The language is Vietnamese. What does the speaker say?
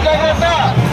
Jakarta.